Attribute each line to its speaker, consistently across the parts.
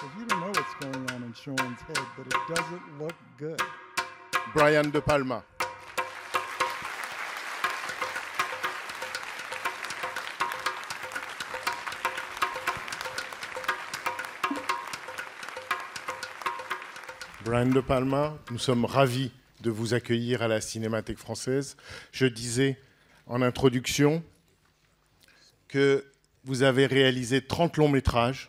Speaker 1: You don't know what's going on in Sean's head, but it doesn't look good.
Speaker 2: Brian De Palma. Brian De Palma, nous sommes ravis de vous accueillir à la Cinémathèque française. Je disais en introduction que vous avez réalisé 30 longs métrages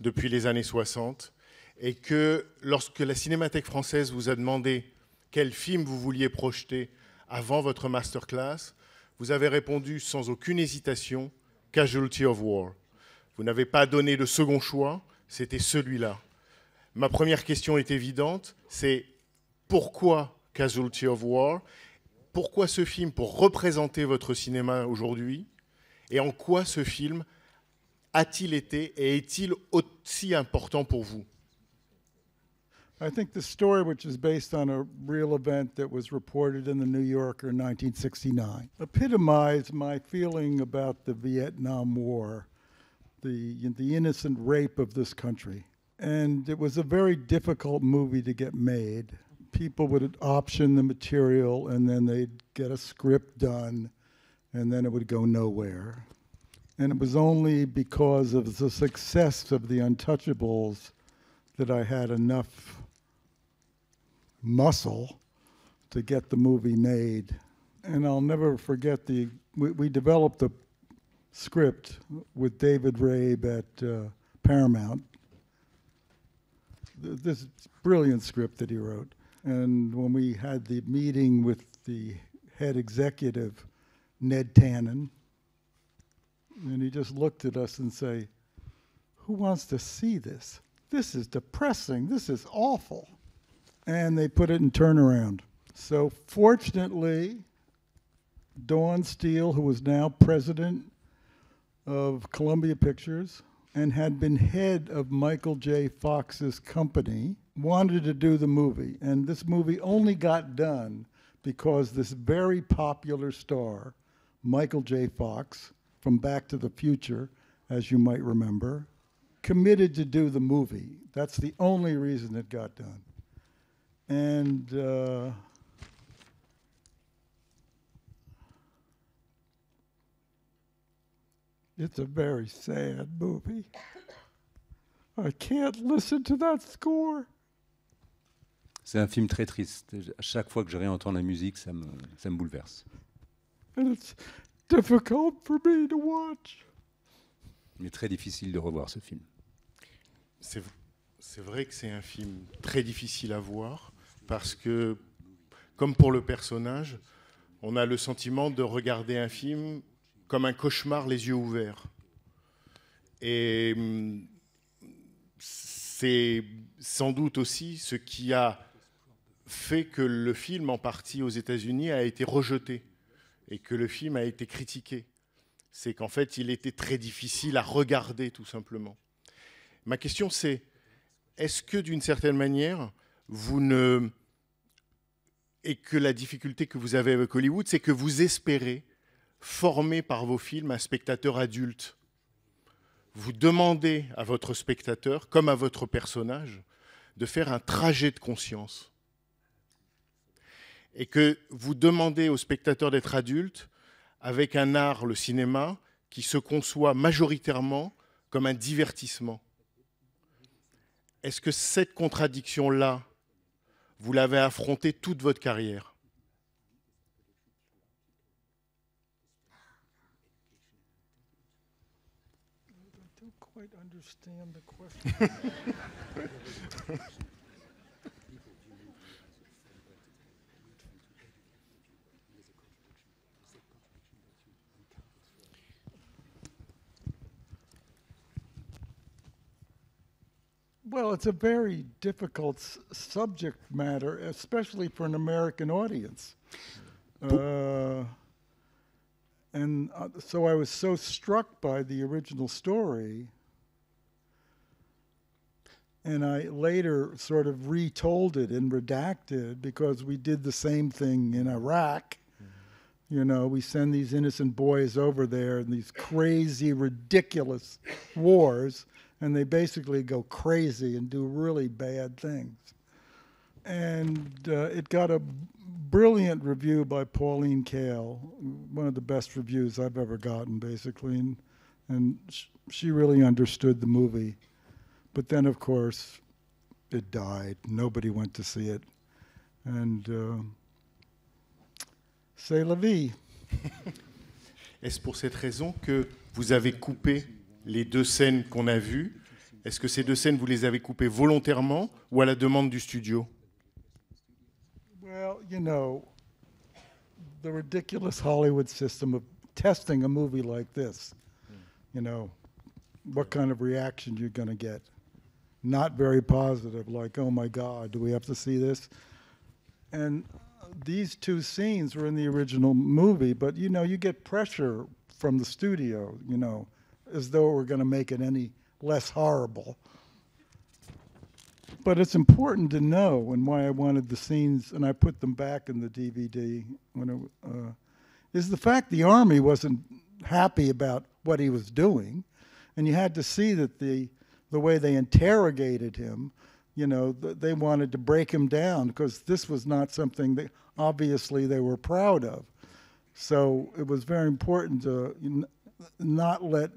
Speaker 2: depuis les années 60 et que lorsque la Cinémathèque française vous a demandé quel film vous vouliez projeter avant votre masterclass, vous avez répondu sans aucune hésitation Casualty of War. Vous n'avez pas donné de second choix, c'était celui-là. Ma première question est évidente, c'est pourquoi Casualty of War? Pourquoi ce film pour représenter votre cinéma aujourd'hui? Et en quoi ce film a-t-il été et est-il aussi important pour vous
Speaker 1: I think the story, which is based on a real event that was reported in the New Yorker in 1969, epitomized my feeling about the Vietnam War, the, the innocent rape of this country. And it was a very difficult movie to get made. People would option the material and then they'd get a script done and then it would go nowhere. And it was only because of the success of The Untouchables that I had enough muscle to get the movie made. And I'll never forget the, we, we developed the script with David Rabe at uh, Paramount. Th- This brilliant script that he wrote. And when we had the meeting with the head executive, Ned Tannen, and he just looked at us and say, who wants to see this? This is depressing. This is awful and they put it in turnaround. So fortunately, Dawn Steel, who was now president of Columbia Pictures and had been head of Michael J. Fox's company, wanted to do the movie. And this movie only got done because this very popular star, Michael J. Fox, from Back to the Future, as you might remember, committed to do the movie. That's the only reason it got done and uh, it's a very sad movie. I can't listen to that score.
Speaker 3: C'est un film très triste. À chaque fois que je réentends la musique, ça me, ça me bouleverse.
Speaker 1: And it's difficult for me to watch.
Speaker 3: Il est très difficile de revoir ce film.
Speaker 2: C'est c'est vrai que c'est un film très difficile à voir parce que, comme pour le personnage, on a le sentiment de regarder un film comme un cauchemar les yeux ouverts. Et hum, c'est sans doute aussi ce qui a fait que le film, en partie aux États-Unis, a été rejeté et que le film a été critiqué. C'est qu'en fait, il était très difficile à regarder, tout simplement. Ma question, c'est est-ce que d'une certaine manière, vous ne. Et que la difficulté que vous avez avec Hollywood, c'est que vous espérez former par vos films un spectateur adulte? Vous demandez à votre spectateur, comme à votre personnage, de faire un trajet de conscience. Et que vous demandez au spectateur d'être adulte avec un art, le cinéma, qui se conçoit majoritairement comme un divertissement. Est-ce que cette contradiction-là, vous l'avez affrontée toute votre carrière?
Speaker 1: Question. Well, it's a very difficult s- subject matter, especially for an American audience. Uh, and uh, so I was so struck by the original story. And I later sort of retold it and redacted because we did the same thing in Iraq. You know, we send these innocent boys over there in these crazy, ridiculous wars, and they basically go crazy and do really bad things. And uh, it got a brilliant review by Pauline Kael, one of the best reviews I've ever gotten, basically. And, and sh- she really understood the movie. But then, of course, it died. Nobody went to see it. And uh, c'est la vie.
Speaker 2: Est-ce pour cette raison que vous avez coupé les deux scènes qu'on a vues Est-ce que ces deux scènes, vous les avez coupées volontairement ou à la demande du studio?
Speaker 1: Well, you know, the ridiculous Hollywood system of testing a movie like this, you know, what kind of reaction you're going to get. Not very positive, like, oh my God, do we have to see this? And these two scenes were in the original movie, but you know, you get pressure from the studio, you know, as though we're going to make it any less horrible. But it's important to know, and why I wanted the scenes, and I put them back in the DVD, when it, uh, is the fact the Army wasn't happy about what he was doing, and you had to see that the, the way they interrogated him, you know, th- they wanted to break him down because this was not something that obviously they were proud of. So it was very important to not let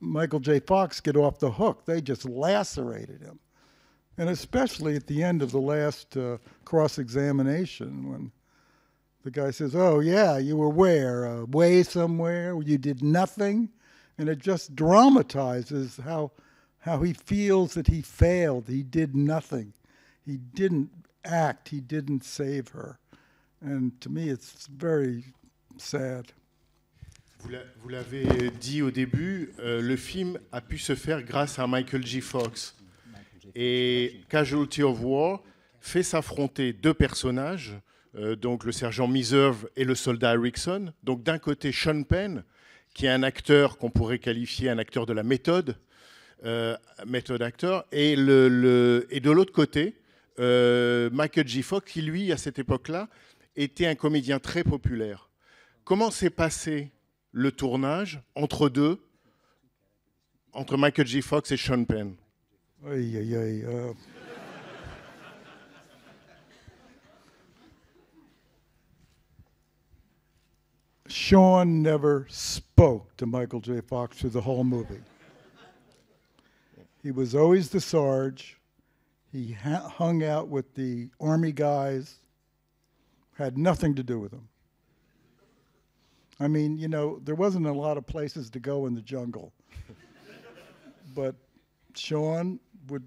Speaker 1: Michael J. Fox get off the hook. They just lacerated him. And especially at the end of the last uh, cross examination, when the guy says, Oh, yeah, you were where? Uh, way somewhere? You did nothing? And it just dramatizes how, how he feels that he failed. He did nothing. He didn't act. He didn't save her. And to me, it's very sad.
Speaker 2: Vous l'a- vous l'avez dit au début, euh, le film a pu se faire grâce à Michael J. Fox. Et Casualty of War fait s'affronter deux personnages, euh, donc le sergent Meserve et le soldat Erickson. Donc d'un côté Sean Penn, qui est un acteur qu'on pourrait qualifier un acteur de la méthode, euh, méthode acteur, et, et de l'autre côté Michael J. Fox, qui lui à cette époque-là était un comédien très populaire. Comment s'est passé le tournage entre deux, entre Michael J. Fox et Sean Penn
Speaker 1: Ay, ay, ay. Uh, Sean never spoke to Michael J. Fox through the whole movie. He was always the Sarge. He hung out with the Army guys, had nothing to do with them. I mean, you know, there wasn't a lot of places to go in the jungle. but Sean would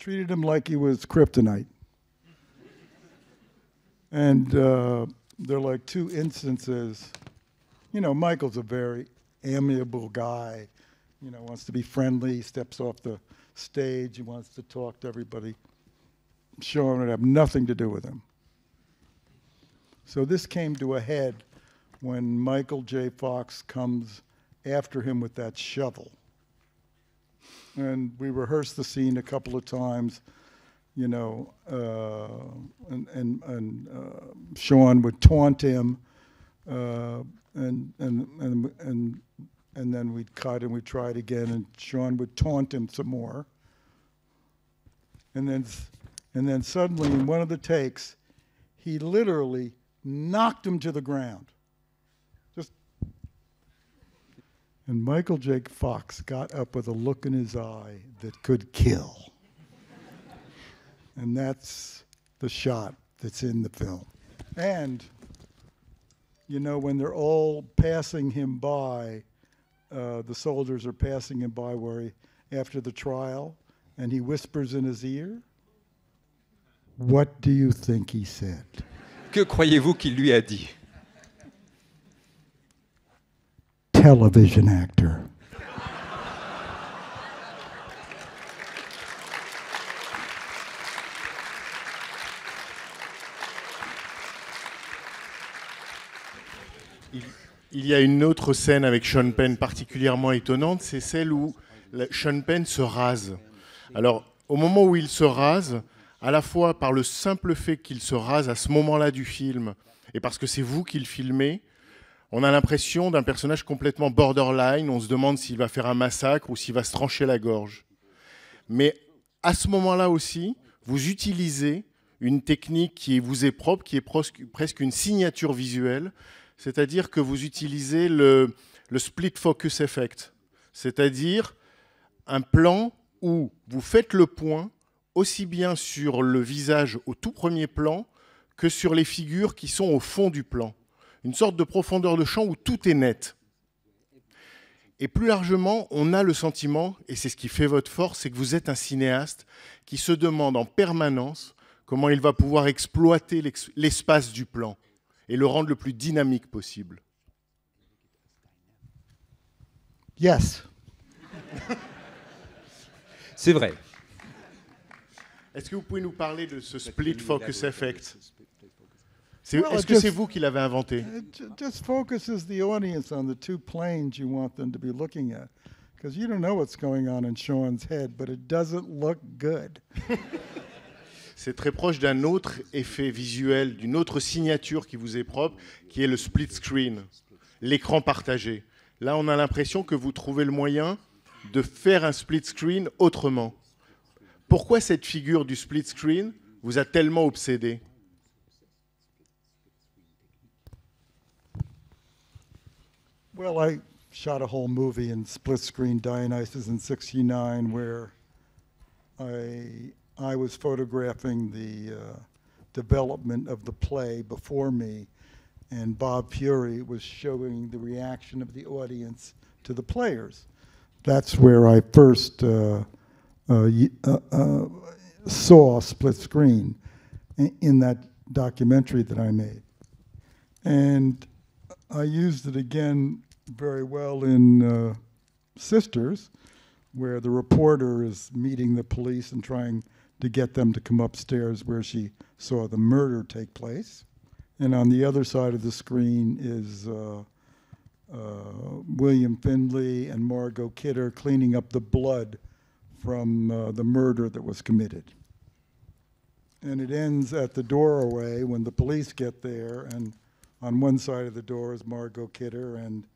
Speaker 1: treated him like he was kryptonite. And uh, there are like two instances. You know, Michael's a very amiable guy. You know, wants to be friendly. Steps off the stage. He wants to talk to everybody. Sean would have nothing to do with him. So this came to a head when Michael J. Fox comes after him with that shovel and we rehearsed the scene a couple of times, you know, uh, and and, and uh, Sean would taunt him, uh, and and and and and then we'd cut and we'd try it again, and Sean would taunt him some more, and then and then suddenly in one of the takes, he literally knocked him to the ground. Just and Michael J. Fox got up with a look in his eye that could kill. and that's the shot that's in the film. And, you know, when they're all passing him by, uh, the soldiers are passing him by where he, after the trial, and he whispers in his ear, What do you think he said?
Speaker 3: Que croyez-vous qu'il lui a dit?
Speaker 1: Television actor.
Speaker 2: Il y a une autre scène avec Sean Penn particulièrement étonnante, c'est celle où Sean Penn se rase. Alors, au moment où il se rase, à la fois par le simple fait qu'il se rase à ce moment-là du film, et parce que c'est vous qui le filmez, on a l'impression d'un personnage complètement borderline. On se demande s'il va faire un massacre ou s'il va se trancher la gorge. Mais à ce moment-là aussi, vous utilisez une technique qui vous est propre, qui est presque une signature visuelle, c'est-à-dire que vous utilisez le, split focus effect, c'est-à-dire un plan où vous faites le point aussi bien sur le visage au tout premier plan que sur les figures qui sont au fond du plan. Une sorte de profondeur de champ où tout est net. Et plus largement, on a le sentiment, et c'est ce qui fait votre force, c'est que vous êtes un cinéaste qui se demande en permanence comment il va pouvoir exploiter l'espace du plan et le rendre le plus dynamique possible.
Speaker 1: Yes.
Speaker 3: C'est vrai.
Speaker 2: Est-ce que vous pouvez nous parler de ce split focus effect
Speaker 1: Well,
Speaker 2: Est-ce que c'est vous qui l'avez inventé
Speaker 1: It ju- just focuses the audience on the two planes you want them to be looking at. Because you don't know what's going on in Sean's head, but it doesn't look good.
Speaker 2: C'est très proche d'un autre effet visuel, d'une autre signature qui vous est propre, qui est le split screen, l'écran partagé. Là, on a l'impression que vous trouvez le moyen de faire un split screen autrement. Pourquoi cette figure du split screen vous a tellement obsédé
Speaker 1: Well, I shot a whole movie in split screen Dionysus in 69 where I, I was photographing the uh, development of the play before me, and Bob Fiore was showing the reaction of the audience to the players. That's where I first uh, saw split screen in, in that documentary that I made. And I used it again very well in uh, Sisters, where the reporter is meeting the police and trying to get them to come upstairs where she saw the murder take place. And on the other side of the screen is uh, uh, William Finley and Margot Kidder cleaning up the blood from uh, the murder that was committed. And it ends at the doorway when the police get there, and on one side of the door is Margot Kidder and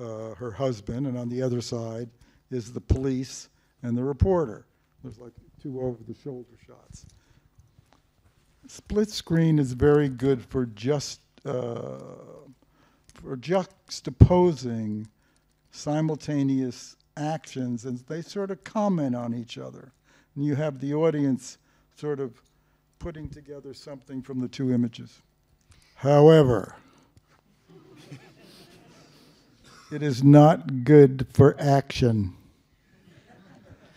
Speaker 1: uh, her husband, and on the other side is the police and the reporter. There's like two over the shoulder shots. Split screen is very good for just uh, for juxtaposing simultaneous actions, and they sort of comment on each other. And you have the audience sort of putting together something from the two images. However, it is not good for action,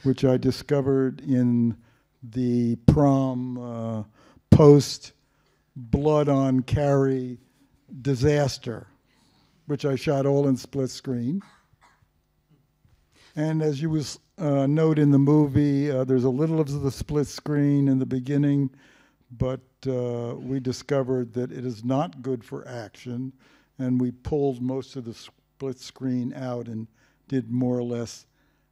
Speaker 1: which I discovered in the prom uh, post blood on Carrie disaster, which I shot all in split screen. And as you was uh, note in the movie, uh, there's a little of the split screen in the beginning, but uh, we discovered that it is not good for action, and we pulled most of the split screen out and did more or less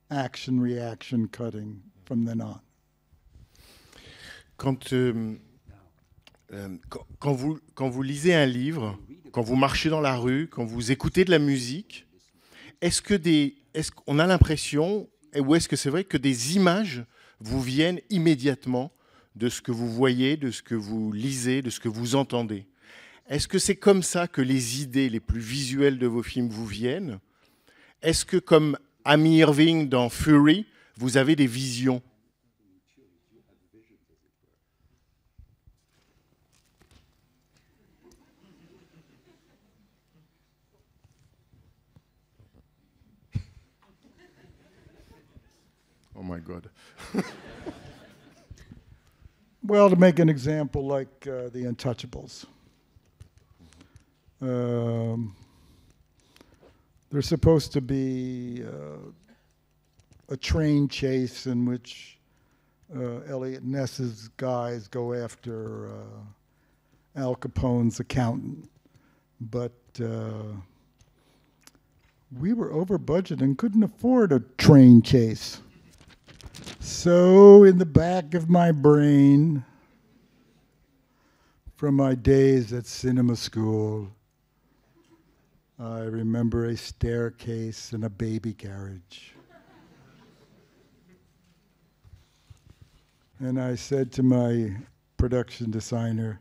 Speaker 1: action reaction cutting from then on.
Speaker 2: quand, euh, euh, quand, quand vous, quand vous lisez un livre, quand vous marchez dans la rue, quand vous écoutez de la musique, est-ce que des, est-ce qu'on a l'impression, ou est-ce que c'est vrai que des images vous viennent immédiatement de ce que vous voyez, de ce que vous lisez, de ce que vous entendez? Est-ce que c'est comme ça que les idées les plus visuelles de vos films vous viennent? Est-ce que comme Amy Irving dans Fury, vous avez des visions? My God.
Speaker 1: Well, to make an example, like uh, the Untouchables. Um, there's supposed to be uh, a train chase in which uh, Eliot Ness's guys go after uh, Al Capone's accountant, but uh, we were over budget and couldn't afford a train chase. So, in the back of my brain, from my days at cinema school, I remember a staircase and a baby carriage. and I said to my production designer,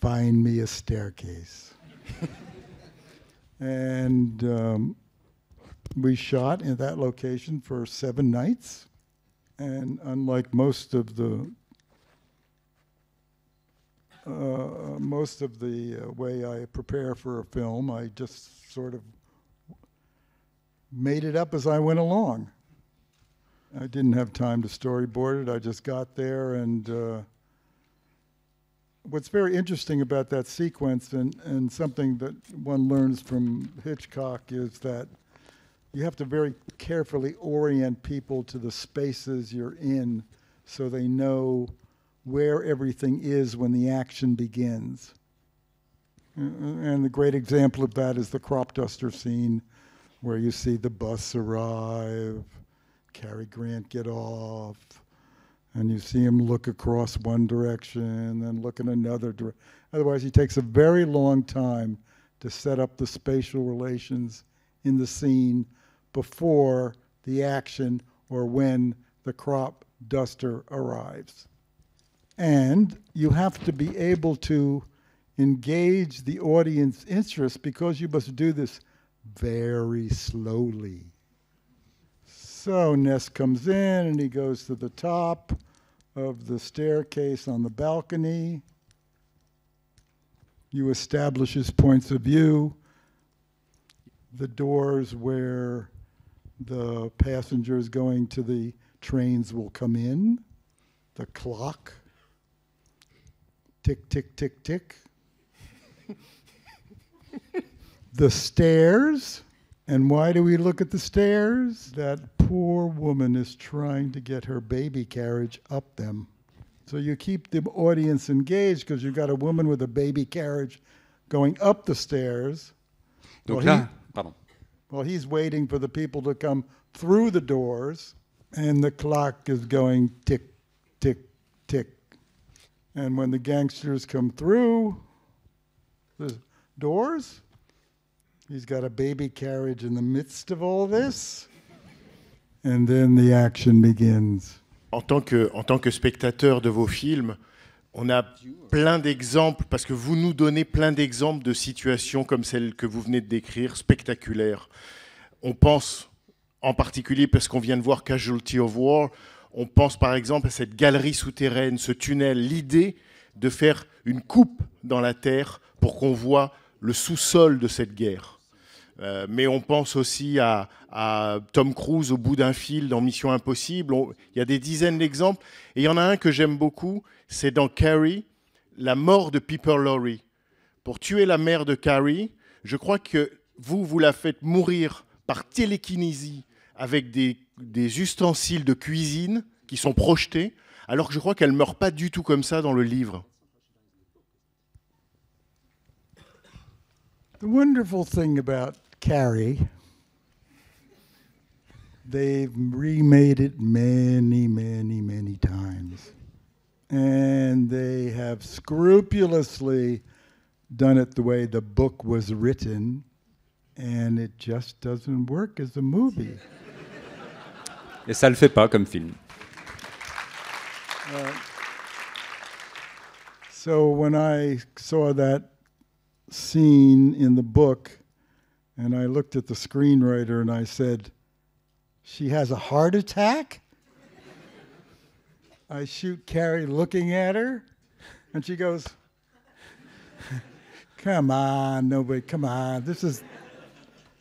Speaker 1: find me a staircase. and um, we shot in that location for seven nights. And unlike most of the uh, most of the uh, way I prepare for a film, I just sort of made it up as I went along. I didn't have time to storyboard it. I just got there, and uh, what's very interesting about that sequence, and, and something that one learns from Hitchcock, is that you have to very carefully orient people to the spaces you're in so they know where everything is when the action begins. And the great example of that is the crop duster scene where you see the bus arrive, Cary Grant get off, and you see him look across one direction, then look in another direction. Otherwise, he takes a very long time to set up the spatial relations in the scene before the action or when the crop duster arrives. And you have to be able to engage the audience interest because you must do this very slowly. So Ness comes in and he goes to the top of the staircase on the balcony. You establish his points of view, the doors where the passengers going to the trains will come in, the clock, tick, tick, tick, tick, the stairs. And why do we look at the stairs? That poor woman is trying to get her baby carriage up them. So you keep the audience engaged because you've got a woman with a baby carriage going up the stairs.
Speaker 3: Donc
Speaker 1: Well,
Speaker 3: là, pardon.
Speaker 1: Well, he's waiting for the people to come through the doors, and the clock is going tick, tick, tick. And when the gangsters come through the doors, he's got a baby carriage in the midst of all this. And then the action begins.
Speaker 2: En tant, que, en tant que spectateur de vos films, on a plein d'exemples, parce que vous nous donnez plein d'exemples de situations comme celle que vous venez de décrire, spectaculaires. On pense en particulier, parce qu'on vient de voir Casualty of War, on pense par exemple à cette galerie souterraine, ce tunnel, l'idée de faire une coupe dans la terre pour qu'on voit le sous-sol de cette guerre. Euh, mais on pense aussi à, Tom Cruise au bout d'un fil dans Mission Impossible. Il y a des dizaines d'exemples. Et il y en a un que j'aime beaucoup, c'est dans Carrie, la mort de Piper Laurie. Pour tuer la mère de Carrie, je crois que vous, vous la faites mourir par télékinésie avec des, ustensiles de cuisine qui sont projetés, alors que je crois qu'elle meurt pas du tout comme ça dans le livre.
Speaker 1: The wonderful thing about Carrie, they've remade it many, many, many times. And they have scrupulously done it the way the book was written, and it just doesn't work as a movie.
Speaker 3: Et ça le fait pas comme film.
Speaker 1: Uh, so when I saw that scene in the book, and I looked at the screenwriter and I said, She has a heart attack? I shoot Carrie looking at her, and she goes, Come on, nobody, come on. This is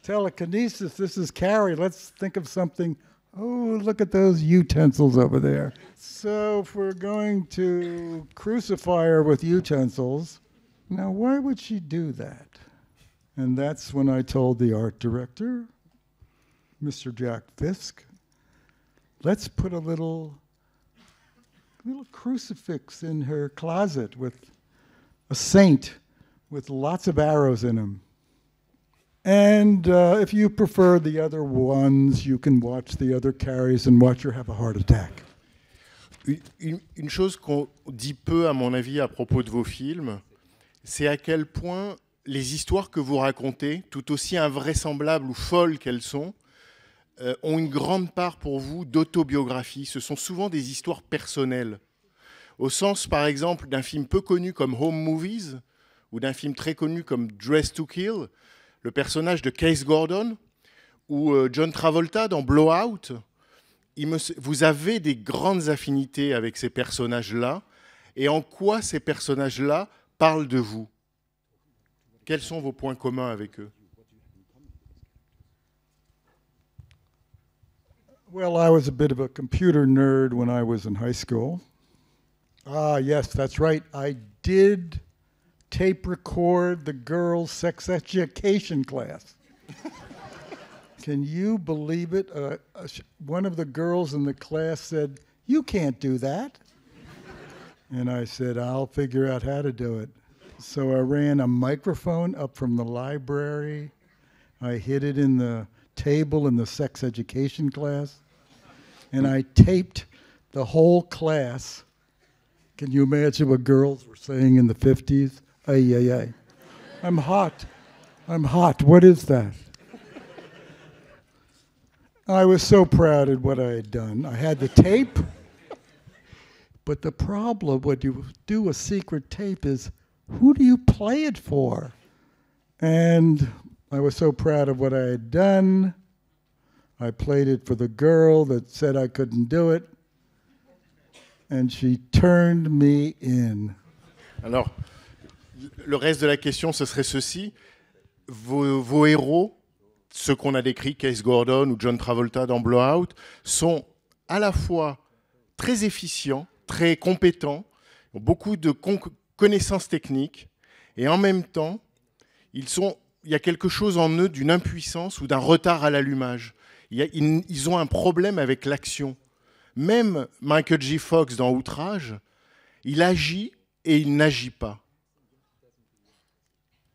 Speaker 1: telekinesis. This is Carrie. Let's think of something. Oh, look at those utensils over there. So, if we're going to crucify her with utensils, now why would she do that? And that's when I told the art director, Mr. Jack Fisk, let's put a little little crucifix in her closet with a saint with lots of arrows in him. And uh, if you prefer the other ones, you can watch the other carries and watch her have a heart attack.
Speaker 2: Une- chose qu'on dit peu, à mon avis, à propos de vos films, c'est à quel point les histoires que vous racontez, tout aussi invraisemblables ou folles qu'elles sont, euh, ont une grande part pour vous d'autobiographie. Ce sont souvent des histoires personnelles. Au sens, par exemple, d'un film peu connu comme Home Movies ou d'un film très connu comme Dress to Kill, le personnage de Case Gordon ou euh, John Travolta dans Blowout. Vous avez des grandes affinités avec ces personnages-là. Et en quoi ces personnages-là parlent de vous? Quels sont vos points communs avec eux
Speaker 1: Well, I was a bit of a computer nerd when I was in high school. Ah, yes, that's right. I did tape record the girls' sex education class. Can you believe it? Uh, uh, one of the girls in the class said, You can't do that. And I said, I'll figure out how to do it. So I ran a microphone up from the library. I hid it in the table in the sex education class. And I taped the whole class. Can you imagine what girls were saying in the 50s? Ay, ay, ay. I'm hot. I'm hot. What is that? I was so proud of what I had done. I had the tape, but the problem when you do a secret tape is who do you play it for? And I was so proud of what I had done. I played it for the girl that said I couldn't do it, and she turned me in.
Speaker 2: Alors, le reste de la question, ce serait ceci. Vos, vos héros, ceux qu'on a décrits, Case Gordon ou John Travolta dans Blowout, sont à la fois très efficients, très compétents, beaucoup de connaissances techniques, et en même temps, ils sont, il y a quelque chose en eux d'une impuissance ou d'un retard à l'allumage. Ils, ont un problème avec l'action. Même Michael J. Fox dans Outrage, il agit et il n'agit pas.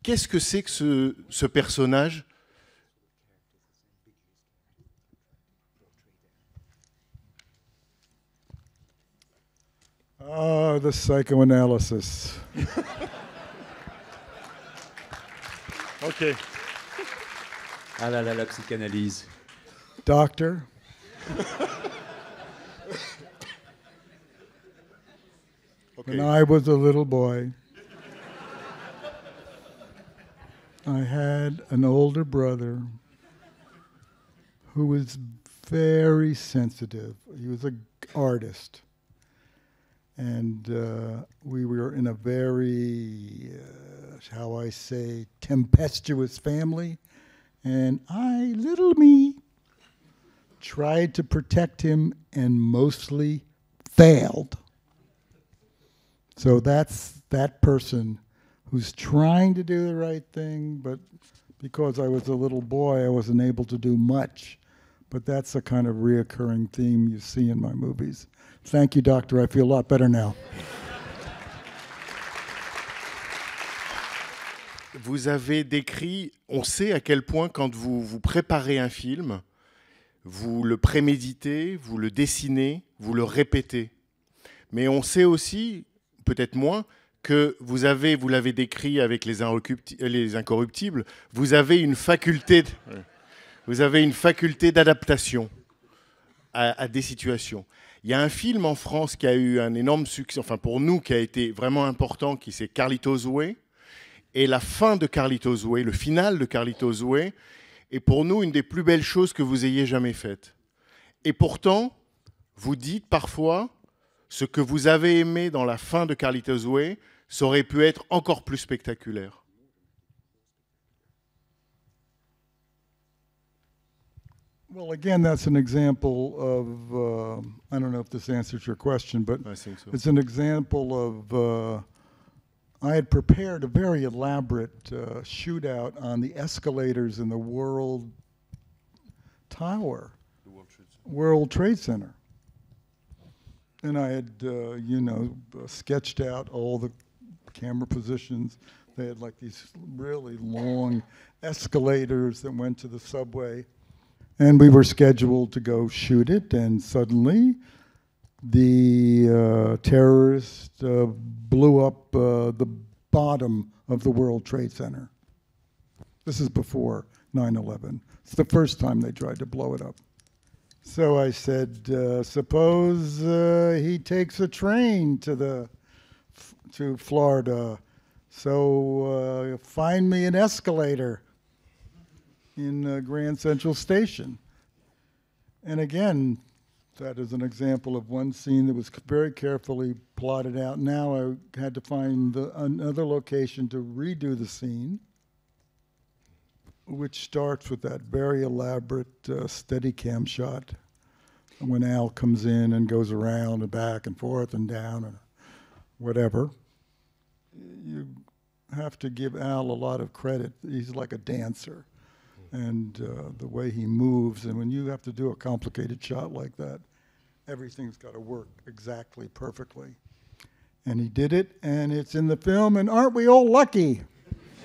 Speaker 2: Qu'est-ce que c'est que ce personnage?
Speaker 1: Ah, the psychoanalysis.
Speaker 2: Ok.
Speaker 3: Ah là là, la psychanalyse.
Speaker 1: Doctor, when I was a little boy, I had an older brother who was very sensitive. He was an artist. And uh, we were in a very, uh, how I say, tempestuous family. And I, little me, tried to protect him and mostly failed. So that's that person who's trying to do the right thing, but because I was a little boy, I wasn't able to do much. But that's a kind of reoccurring theme you see in my movies. Thank you, Doctor. I feel a lot better now.
Speaker 2: Vous avez décrit, on sait à quel point quand vous, vous préparez un film, vous le préméditez, vous le dessinez, vous le répétez. Mais on sait aussi, peut-être moins, que vous avez, vous l'avez décrit avec les, les incorruptibles, vous avez une faculté, de- vous avez une faculté d'adaptation à, des situations. Il y a un film en France qui a eu un énorme succès, enfin pour nous qui a été vraiment important, qui c'est Carlitos Way. Et la fin de Carlitos Way, le final de Carlitos Way, est pour nous une des plus belles choses que vous ayez jamais faites. Et pourtant, vous dites parfois, ce que vous avez aimé dans la fin de Carlitos Way, ça aurait pu être encore plus spectaculaire.
Speaker 1: Well, again, that's an example of, uh, I don't know if this answers your question, but
Speaker 2: I think so.
Speaker 1: It's an example of, uh, I had prepared a very elaborate uh, shootout on the escalators in the World Tower, World Trade Center. And I had, uh, you know, uh, sketched out all the camera positions. They had like these really long escalators that went to the subway. And we were scheduled to go shoot it, and suddenly the uh, terrorist uh, blew up uh, the bottom of the World Trade Center. This is before 9 11. It's the first time they tried to blow it up. So I said, uh, suppose uh, he takes a train to the to Florida. So uh, find me an escalator in uh, Grand Central Station. And again, that is an example of one scene that was very carefully plotted out. Now I had to find the, another location to redo the scene, which starts with that very elaborate uh, Steadicam shot when Al comes in and goes around and back and forth and down and whatever. You have to give Al a lot of credit. He's like a dancer. And uh, the way he moves, and when you have to do a complicated shot like that, everything's got to work exactly perfectly. And he did it, and it's in the film, and aren't we all lucky?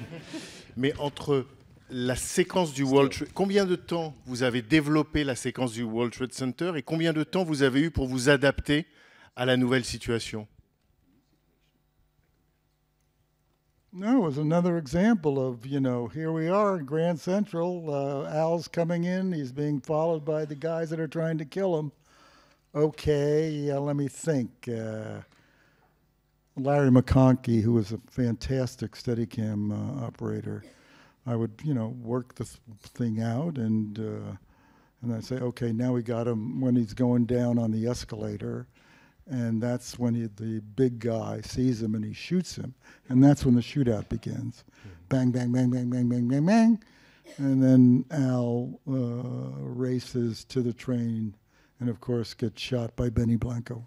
Speaker 2: Mais entre la séquence du World Trade, combien de temps vous avez développé la séquence du World Trade Center et combien de temps vous avez eu pour vous adapter à la nouvelle situation?
Speaker 1: No, it was another example of, you know, here we are in Grand Central. Uh, Al's coming in. He's being followed by the guys that are trying to kill him. Okay, let me think. Uh, Larry McConkey, who was a fantastic Steadicam uh, operator, I would, you know, work the thing out and uh, and I'd say, okay, now we got him when he's going down on the escalator and that's when he, the big guy sees him and he shoots him, and that's when the shootout begins. Bang, bang, bang, bang, bang, bang, bang, bang, and then Al uh, races to the train, and of course gets shot by Benny Blanco.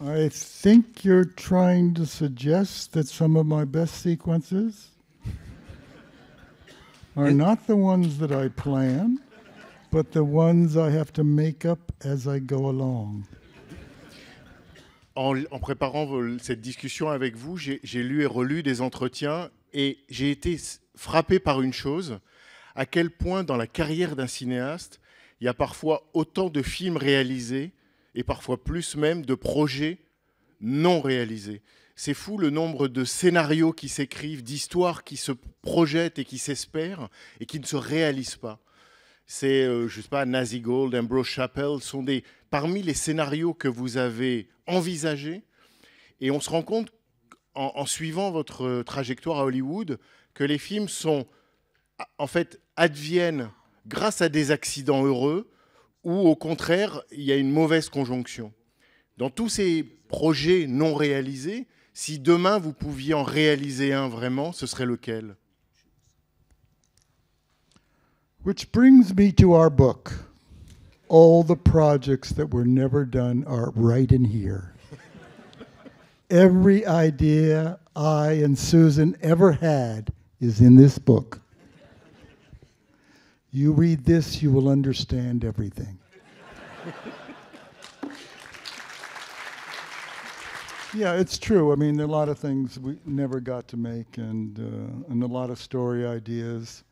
Speaker 1: I think you're trying to suggest that some of my best sequences are not the ones that I plan, but the ones I have to make up as I go along.
Speaker 2: En, préparant cette discussion avec vous, j'ai lu et relu des entretiens et j'ai été frappé par une chose, à quel point dans la carrière d'un cinéaste, il y a parfois autant de films réalisés et parfois plus même de projets non réalisés. C'est fou le nombre de scénarios qui s'écrivent, d'histoires qui se projettent et qui s'espèrent et qui ne se réalisent pas. C'est, euh, je sais pas, Nazi Gold, Ambrose Chappell, sont des, parmi les scénarios que vous avez envisagés. Et on se rend compte, en, en suivant votre trajectoire à Hollywood, que les films sont, en fait, adviennent grâce à des accidents heureux ou au contraire, il y a une mauvaise conjonction. Dans tous ces projets non réalisés, si demain vous pouviez en réaliser un vraiment, ce serait lequel?
Speaker 1: Which brings me to our book. All the projects that were never done are right in here. Every idea I and Susan ever had is in this book. You read this, you will understand everything. yeah, it's true. I mean, there are a lot of things we never got to make, and uh, and a lot of story ideas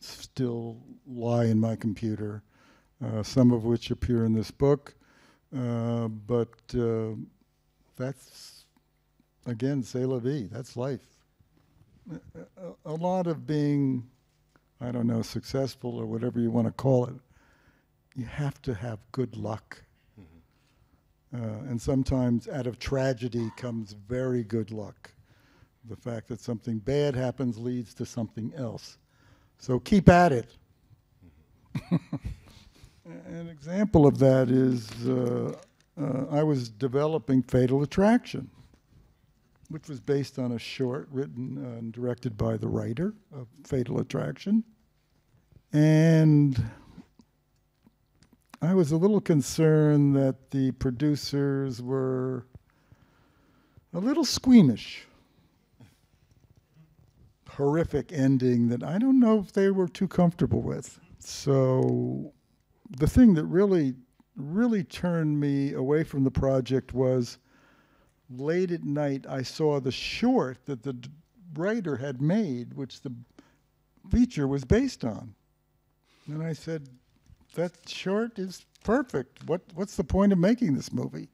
Speaker 1: still lie in my computer, uh, some of which appear in this book. Uh, but uh, that's, again, c'est la vie. That's life. A, a- a lot of being, I don't know, successful or whatever you want to call it, you have to have good luck. Uh, and sometimes out of tragedy comes very good luck. The fact that something bad happens leads to something else. So keep at it. An example of that is uh, uh, I was developing Fatal Attraction, which was based on a short written and directed by the writer of Fatal Attraction. And I was a little concerned that the producers were a little squeamish horrific ending that I don't know if they were too comfortable with. So the thing that really, really turned me away from the project was late at night I saw the short that the writer had made, which the feature was based on. And I said, that short is perfect. What, what's the point of making this movie?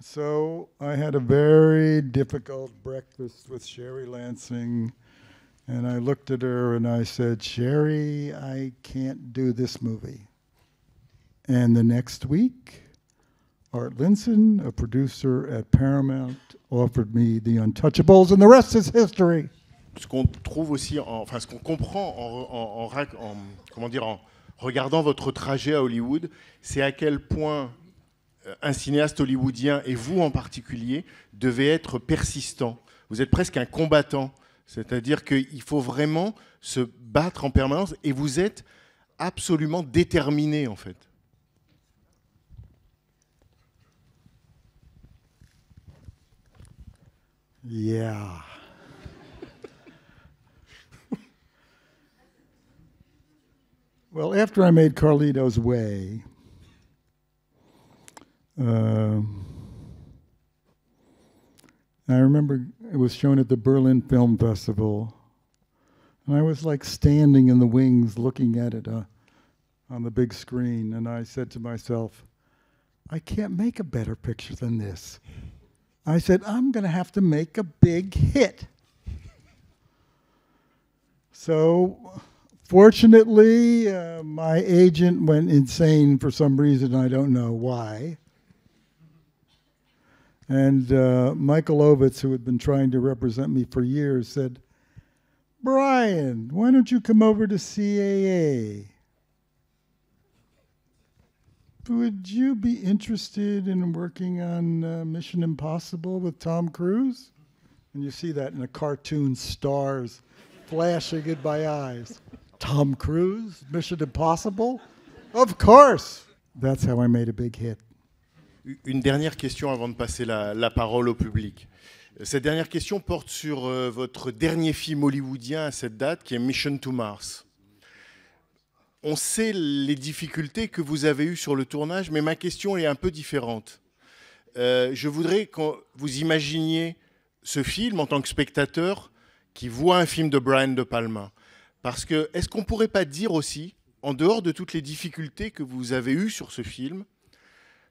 Speaker 1: So I had a very difficult breakfast with Sherry Lansing And I looked at her and I said, Sherry, I can't do this movie. And the next week, Art Linson, a producer at Paramount, offered me The Untouchables, and the rest is history.
Speaker 2: Ce qu'on trouve aussi, en- enfin ce qu'on comprend en regardant votre trajet à Hollywood, c'est à quel point euh, un cinéaste hollywoodien, et vous en particulier, devez être persistant. Vous êtes presque un combattant. C'est-à-dire qu'il faut vraiment se battre en permanence et vous êtes absolument déterminé en fait.
Speaker 1: Yeah. well, after I made Carlito's Way, um, I remember it was shown at the Berlin Film Festival, and I was like standing in the wings looking at it uh, on the big screen, and I said to myself, I can't make a better picture than this. I said, I'm going to have to make a big hit. So, fortunately, uh, my agent went insane for some reason. I don't know why. And uh, Michael Ovitz, who had been trying to represent me for years, said, Brian, why don't you come over to CAA? Would you be interested in working on uh, Mission Impossible with Tom Cruise? And you see that in a cartoon, stars flashing in my eyes. Tom Cruise, Mission Impossible? Of course! That's how I made a big hit.
Speaker 2: Une dernière question avant de passer la, parole au public. Cette dernière question porte sur euh, votre dernier film hollywoodien à cette date, qui est Mission to Mars. On sait les difficultés que vous avez eues sur le tournage, mais ma question est un peu différente. Euh, je voudrais que vous imaginiez ce film en tant que spectateur qui voit un film de Brian De Palma. Parce que, est-ce qu'on ne pourrait pas dire aussi, en dehors de toutes les difficultés que vous avez eues sur ce film,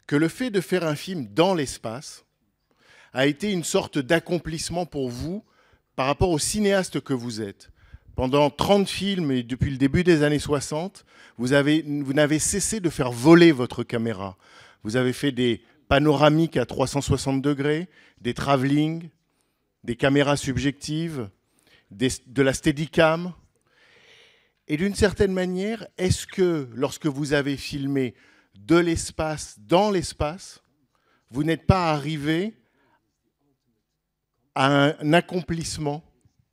Speaker 2: que le fait de faire un film dans l'espace a été une sorte d'accomplissement pour vous par rapport au cinéaste que vous êtes. Pendant 30 films et depuis le début des années 60, vous, avez, vous n'avez cessé de faire voler votre caméra. Vous avez fait des panoramiques à 360 degrés, des travelling, des caméras subjectives, de la steadicam. Et d'une certaine manière, est-ce que lorsque vous avez filmé de l'espace dans l'espace, vous n'êtes pas arrivé à un accomplissement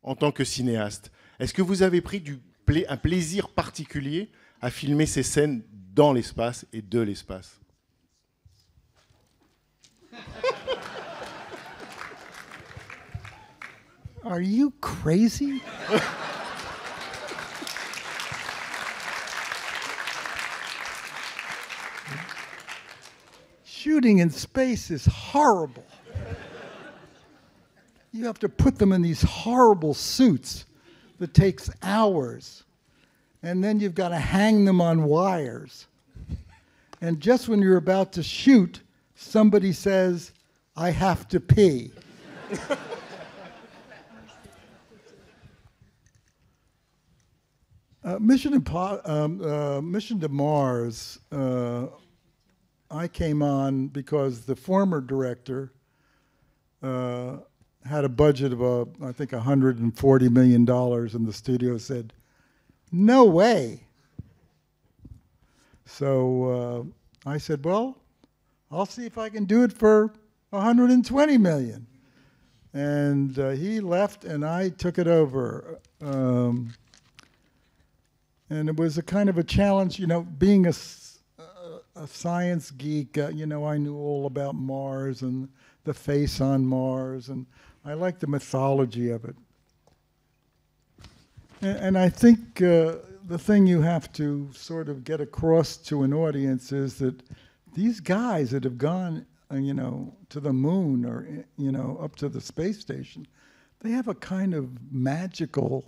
Speaker 2: en tant que cinéaste Est-ce que vous avez pris du pla un plaisir particulier à filmer ces scènes dans l'espace et de l'espace?
Speaker 1: Are you crazy? Shooting in space is horrible. You have to put them in these horrible suits that takes hours. And then you've got to hang them on wires. And just when you're about to shoot, somebody says, I have to pee. Uh, Mission, Impo- um, uh, Mission to Mars, uh, I came on because the former director uh, had a budget of, uh, I think, $140 million, and the studio said, no way. So uh, I said, well, I'll see if I can do it for 120 million. And uh, he left, and I took it over. Um, and it was a kind of a challenge, you know, being a, a- science geek, uh, you know, I knew all about Mars and the face on Mars, and I liked the mythology of it. And, and I think uh, the thing you have to sort of get across to an audience is that these guys that have gone, uh, you know, to the moon or, uh, you know, up to the space station, they have a kind of magical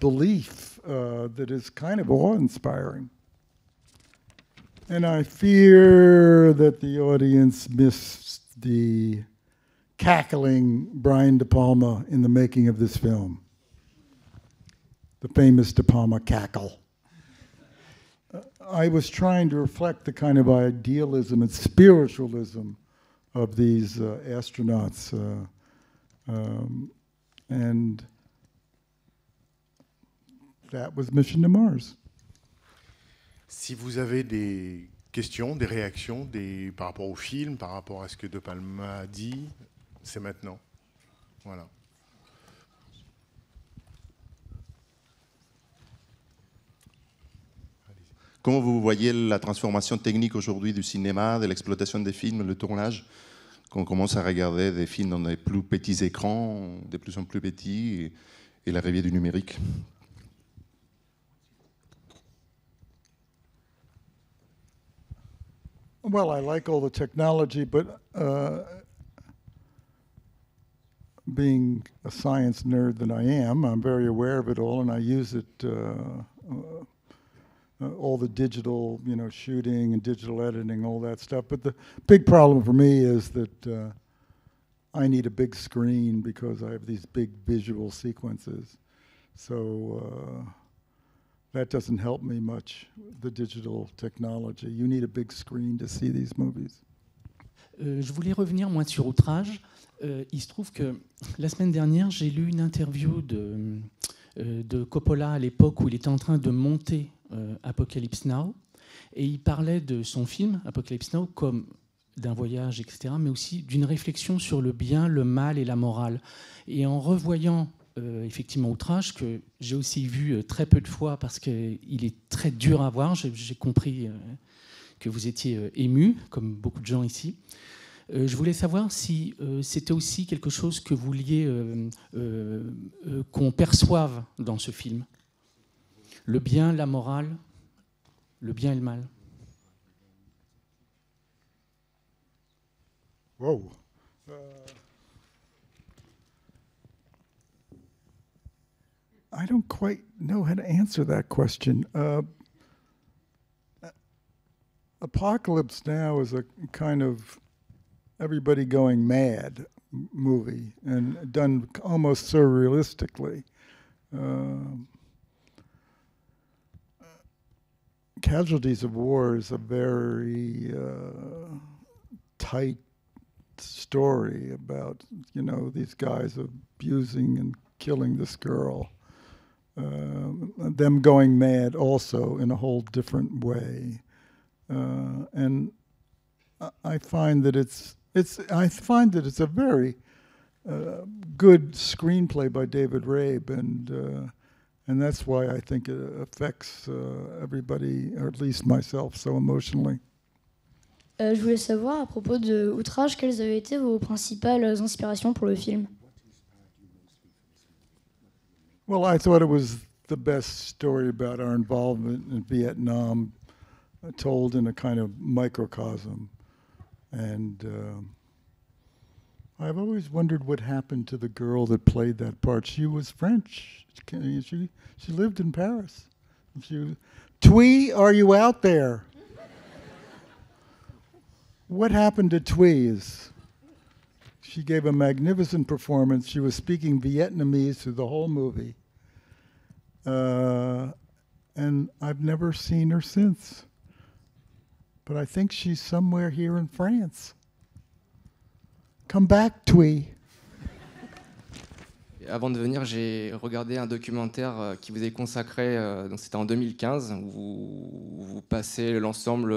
Speaker 1: belief uh, that is kind of awe-inspiring. And I fear that the audience missed the cackling Brian De Palma in the making of this film. the famous De Palma cackle. I was trying to reflect the kind of idealism and spiritualism of these uh, astronauts. Uh, um, and that was Mission to Mars.
Speaker 2: Si vous avez des questions, des réactions des, par rapport au film, par rapport à ce que De Palma a dit, c'est maintenant. Voilà.
Speaker 4: Comment vous voyez la transformation technique aujourd'hui du cinéma, de l'exploitation des films, le tournage? Qu'on commence à regarder des films dans des plus petits écrans, de plus en plus petits, et, et l'arrivée du numérique?
Speaker 1: Well, I like all the technology, but uh, being a science nerd that I am, I'm very aware of it all, and I use it. Uh, uh, uh, all the digital, you know, shooting and digital editing, all that stuff. But the big problem for me is that uh, I need a big screen because I have these big visual sequences. So uh, that doesn't help me much, the digital technology. You need a big screen to see these movies.
Speaker 5: Euh, je voulais revenir, moi, sur Outrage. Euh, il se trouve que la semaine dernière, j'ai lu une interview de, euh, de Coppola à l'époque où il était en train de monter Apocalypse Now. Et il parlait de son film, Apocalypse Now, comme d'un voyage, etc., mais aussi d'une réflexion sur le bien, le mal et la morale. Et en revoyant euh, effectivement Outrage, que j'ai aussi vu euh, très peu de fois parce qu'il est très dur à voir, j'ai compris euh, que vous étiez ému, comme beaucoup de gens ici. Je voulais savoir si c'était aussi quelque chose que vous vouliez qu'on perçoive dans ce film. Le bien, la morale, le bien et le mal.
Speaker 1: Whoa. I don't quite know how to answer that question. Uh, Apocalypse Now is a kind of everybody going mad movie and done almost surrealistically. Um, Casualties of War is a very uh, tight story about you know these guys abusing and killing this girl um, them going mad also in a whole different way. Uh, and I- i find that it's it's i find that it's a very uh, good screenplay by david rabe and uh, and that's why i think it affects uh, everybody or at least myself so emotionally.
Speaker 6: Euh, je voulais savoir à propos de Outrage, quelles avaient été vos principales inspirations pour le film
Speaker 1: Well, I thought it was the best story about our involvement in Vietnam, uh, told in a kind of microcosm. And um I've always wondered what happened to the girl that played that part. She was French. She she, lived in Paris. She, Twee, are you out there? what happened to Twee? She gave a magnificent performance. She was speaking Vietnamese through the whole movie. Uh, and I've never seen her since. But I think she's somewhere here in France. Come back, Twee.
Speaker 7: Avant de venir, j'ai regardé un documentaire euh, qui vous est consacré, euh, donc c'était en 2015, où vous, vous passez l'ensemble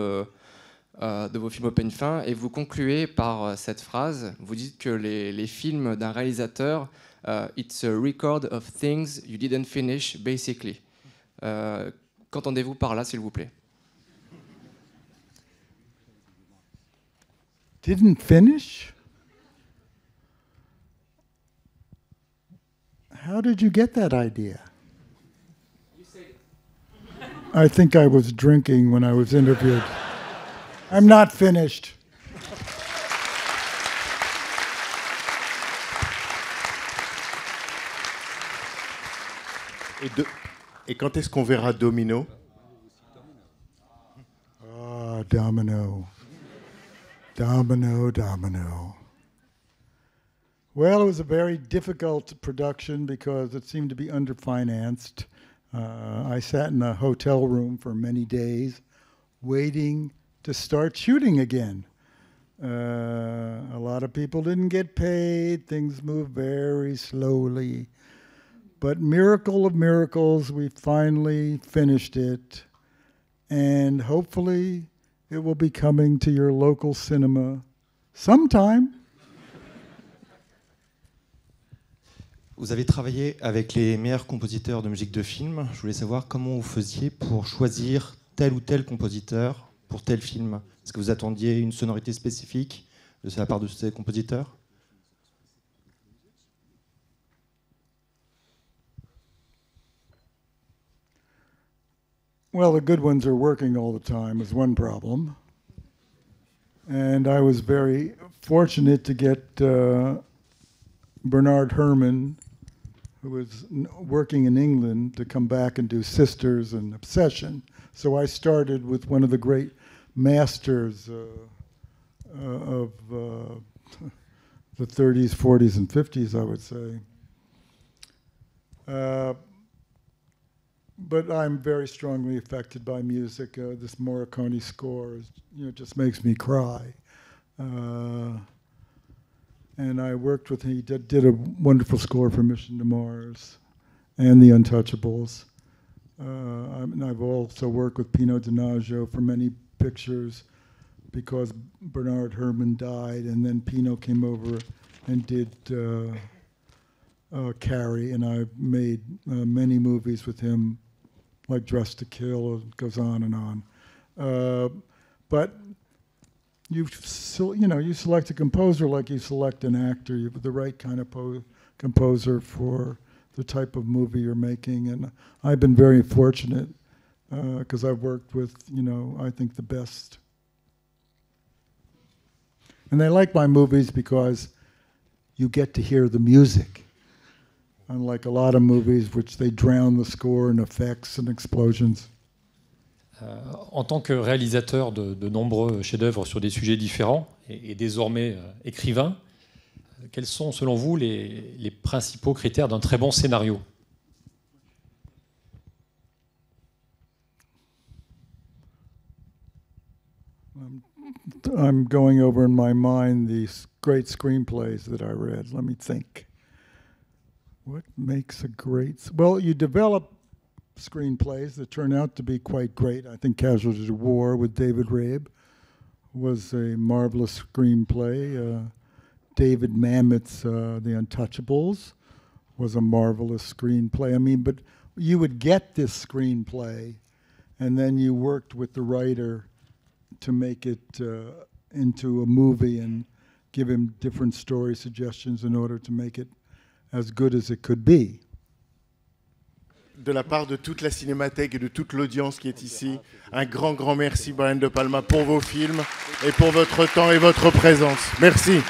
Speaker 7: euh, de vos films open fin et vous concluez par euh, cette phrase. Vous dites que les, les films d'un réalisateur, euh, it's a record of things you didn't finish, basically. Qu'entendez-vous par là, s'il vous plaît?
Speaker 1: Didn't finish? How did you get that idea? I think I was drinking when I was interviewed. I'm not finished.
Speaker 2: Et, de- et quand est-ce qu'on verra Domino
Speaker 1: Ah, domino. Domino, domino. Well, it was a very difficult production because it seemed to be underfinanced. Uh, I sat in a hotel room for many days waiting to start shooting again. Uh, a lot of people didn't get paid, things moved very slowly. But miracle of miracles, we finally finished it. And hopefully, it will be coming to your local cinema sometime.
Speaker 8: Vous avez travaillé avec les meilleurs compositeurs de musique de film. Je voulais savoir comment vous faisiez pour choisir tel ou tel compositeur pour tel film. Est-ce que vous attendiez une sonorité spécifique de la part de ces compositeurs?
Speaker 1: Well, the good ones are working all the time is one problem. And I was very fortunate to get uh, Bernard Herrmann, who was working in England, to come back and do Sisters and Obsession. So I started with one of the great masters uh, uh, of uh, the 30s, 40s, and 50s, I would say. Uh, but I'm very strongly affected by music. Uh, this Morricone score, is, you know, just makes me cry. And I worked with him. He did, did a wonderful score for Mission to Mars and The Untouchables. Uh, I I've also worked with Pino Donaggio for many pictures because Bernard Herrmann died, and then Pino came over and did uh, uh, Carrie, and I've made uh, many movies with him, like Dressed to Kill, it goes on and on. Uh, but you, you know, you select a composer like you select an actor. You the right kind of po- composer for the type of movie you're making, and I've been very fortunate uh, because I've worked with, you know, I think the best. And they like my movies because you get to hear the music. Unlike a lot of movies, which they drown the score in effects and explosions.
Speaker 9: Euh, en tant que réalisateur de, de nombreux chefs-d'œuvre sur des sujets différents et, et désormais euh, écrivain, euh, quels sont selon vous les, les principaux critères d'un très bon scénario?
Speaker 1: I'm, going over in my mind these great screenplays that I read. Let me think. What makes a great? Well, you develop screenplays that turn out to be quite great. I think Casualties of War with David Rabe was a marvelous screenplay. Uh, David Mamet's uh, The Untouchables was a marvelous screenplay. I mean, but you would get this screenplay, and then you worked with the writer to make it uh, into a movie and give him different story suggestions in order to make it as good as it could be.
Speaker 2: De la part de toute la cinémathèque et de toute l'audience qui est ici, un grand, grand merci, Brian De Palma, pour vos films et pour votre temps et votre présence. Merci.